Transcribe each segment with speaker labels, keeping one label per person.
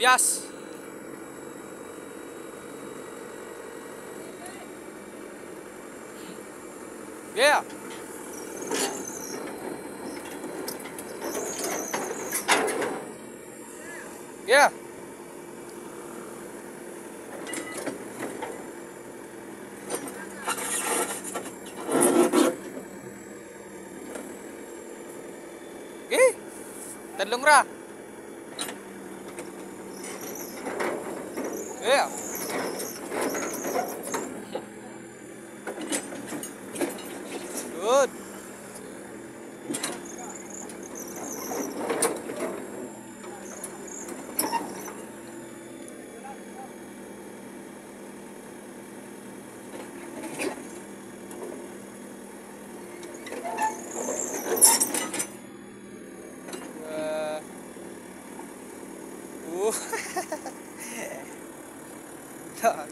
Speaker 1: Bias. Yeah. Yeah. Okay. Talong ra. Yeah. Good. Uh, dog.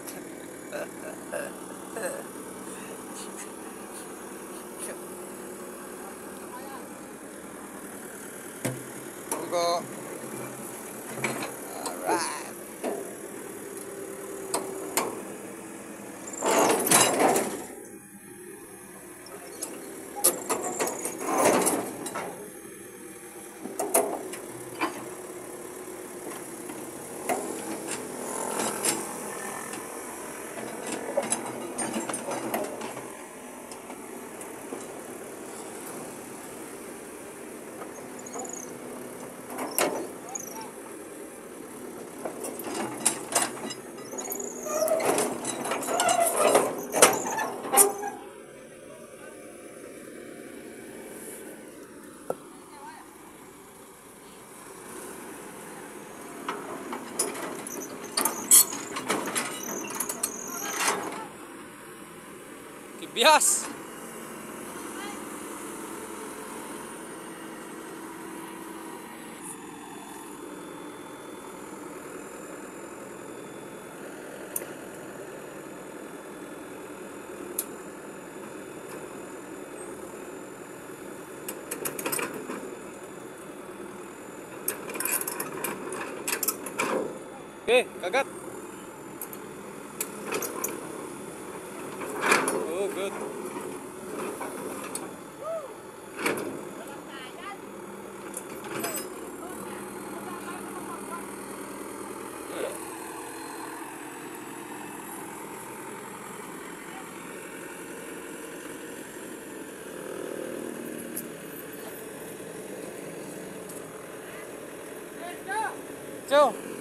Speaker 1: Go. Bias. Okay, kagat. Cek.